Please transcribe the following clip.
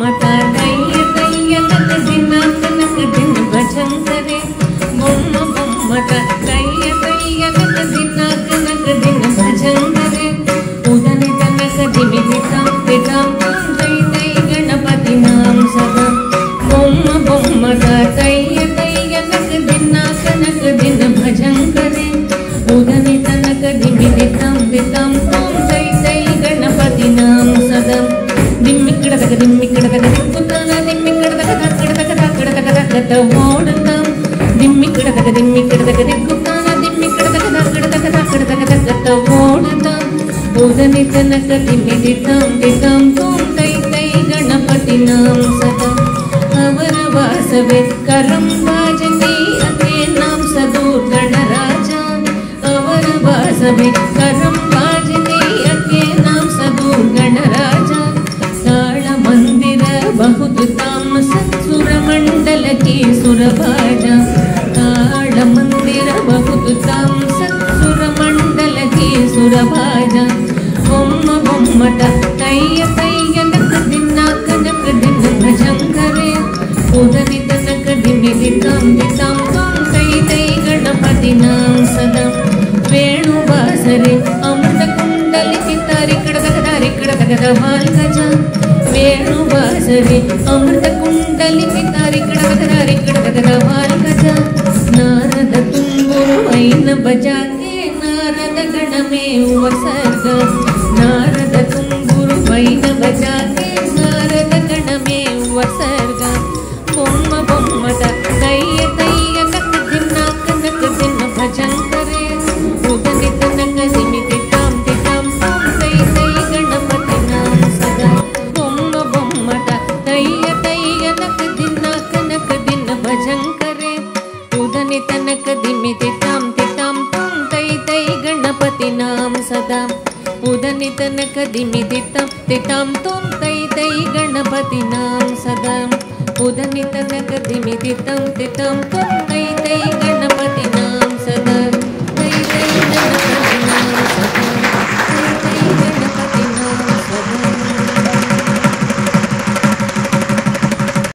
मता तय्य तय्य तत जिना तनक दिन भजन करे। बुम मता तय्य तय्य तत जिना तनक दिन भजन उदन तनक दिमि पिता पिता जय तय गणपति नाम सदा। बुम बुम, मता तय्य तय्य तत जिना तनक दिन भजन करे। उदन तनक दिमि पिता पिता கிடதக நிம்மி கிடதக நிற்குத்தாக நிம்மி கிடதக கிடதக கிடதக கிடத ஓடுந்தாம் நிம்மி கிடதக நிம்மி கிடதக நிற்குத்தாக நிம்மி கிடதக கிடதக கிடதக கிடத ஓடுந்தாம் உதனை தனக திம்மி திட்டாம் திட்டாம் தூண்டை தை கணபதி நாம் சதா அவர வாசவே கரம் பாஜனே बहुतम ससुर मण्डल किसुर भजा मन्दर बहु तम ससुर मण्डल किशुर సరే అమృత కుండలికి తారిక్కడ వదన అరిక్కడ వదన బాలికజ నారద తుమ్మురు అయిన బజాకే నారద గణమే ఉపసర్గ నారద తుంగురు అయిన బజాకే నారద గణమే ఉపసర్గ उद उदनितनकदिमिदितं तितां त्वं तुं कैतयि गणपतिनां सदा उदनितनकदिमिदितं न त्वं कदिमिदितं तं तु